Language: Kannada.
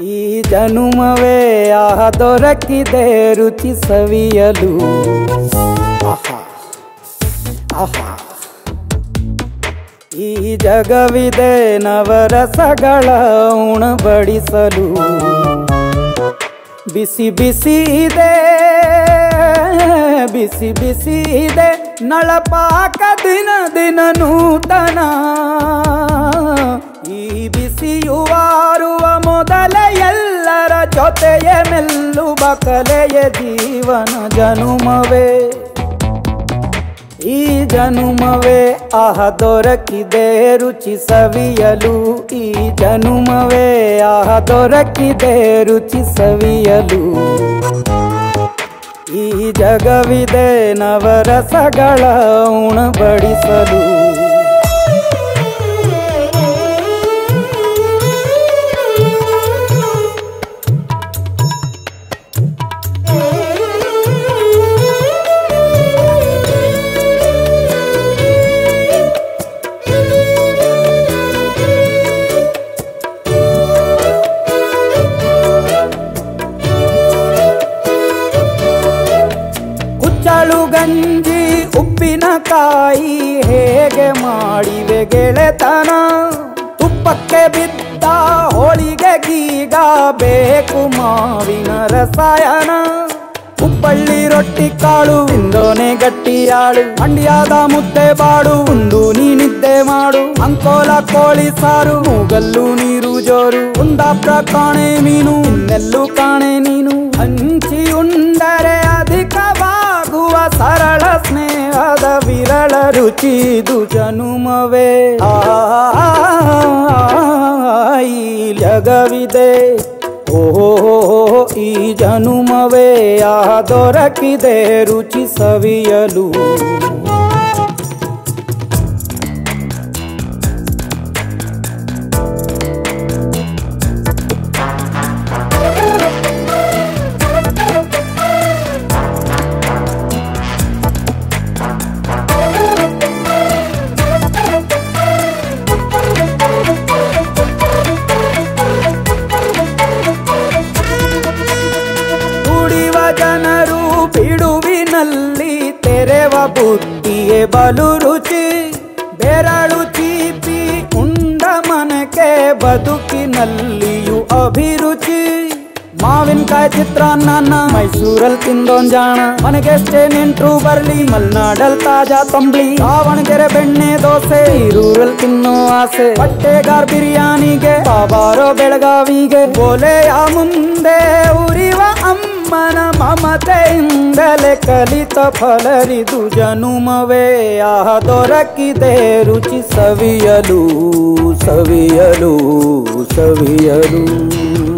ಈ ಜನುಮವೇ ಆಹ ದೊರಕಿದೆ ರುಚಿ ಸವಿಯಲು ಆಹಾ ಆಹಾ. ಈ ಜಗವಿದೆ ನವರಸಗಳ ಉಣಬಡಿಸಲು. ಬಿಸಿ ಬಿಸಿ ಇದೆ, ಬಿಸಿ ಬಿಸಿ ಇದೆ, ನಳಪಾಕ ದಿನ ದಿನ ನೂತನ. ಜೊತೆಯ ಮೆಲ್ಲುವ ಕಲೆಯ ಜೀವನ ಜನುಮವೇ. ಈ ಜನುಮವೇ ಆಹ ದೊರಕಿದೆ ರುಚಿ ಸವಿಯಲು. ಈ ಜನುಮವೇ ಆಹ ದೊರಕಿದೆ ರುಚಿ ಸವಿಯಲು. ಈ ಜಗವಿದೆ ನವರಸಗಳ ಉಣಬಡಿಸಲು. ಕುಚ್ಚಳು ಗಂಜಿ ಉಪ್ಪಿನಕಾಯಿ ಹೇಗೆ ಮಾಡಿವೆ ಗೆಳೆತನ? ತುಪ್ಪಕ್ಕೆ ಬಿದ್ದ ಹೋಳಿಗೆ ಗೀಗ ಬೇಕು ಮಾವಿನ ರಸಾಯನ. ಹುಬ್ಬಳ್ಳಿ ರೊಟ್ಟಿ ಕಾಳು, ಇಂದೋನೆ ಗಟ್ಟಿಯಾಳು ಮಂಡ್ಯದ ಮುದ್ದೆ ಬಾಡು ಒಂದು ನೀ ನಿದ್ದೆ ಮಾಡು. ಅಂಕೋಲ ಕೋಳಿ ಸಾರು, ಮೂಗಲ್ಲು ನೀರು ಜೋರು. ಕುಂದಾಪ್ರ ಕಾಣೆ ಮೀನು, ಇನ್ನೆಲ್ಲೂ ಕಾಣೆ ನೀನು. ಹಂಚಿ ರುಚಿದು ಜನುಮವೇ ಆ ಈ ಜಗವಿದೆ ಓಹೋ ಈ ಜನುಮವೇ ಆ ದೊರಕಿದೆ ರುಚಿ ಸವಿಯಲು ಬಿಡುವಿನಲ್ಲಿ ತೆರೆವ ಬುದ್ಧಿಯೇ ಬಲು ರುಚಿ, ಬೆರಳು ಚೀಪಿ, ಉಂಡ ಮನಕ್ಕೆ ಬದುಕಿನಲ್ಲಿಯೂ ಅಭಿರುಚಿ. ಮಾವಿನಕಾಯಿ ಚಿತ್ರಾನ್ನ ಮೈಸೂರಲ್ಲಿ ತಿಂದೋನ್ ಜಾಣ, ಮನೆಗೆಷ್ಟೇ ನೆಂಟ್ರು ಬರ್ಲಿ, ಮಲ್ನಾಡಲ್ ತಾಜಾ ತಂಬ್ಳಿ. ದಾವಣಗೆರೆ ಬೆಣ್ಣೆ ದೋಸೆ ಈರೂರಲ್ಲಿ ತಿನ್ನೋ ಆಸೆ. ಬಟ್ಟೆಗಾರ್ ಬಿರಿಯಾನಿಗೆ ಬಾಬಾರೋ ಬೆಳಗಾವಿಗೆ ಬೋಲೆಯ ಮುಂದೆ ಉರಿವ ಮಮತೆಯಿಂದಲೇ ಕಲಿತ ಫಲರಿದು ಜನುಮವೇ. ಆಹ ದೊರಕಿದೆ ರುಚಿ ಸವಿಯಲು ಸವಿಯಲು ಸವಿಯಲು.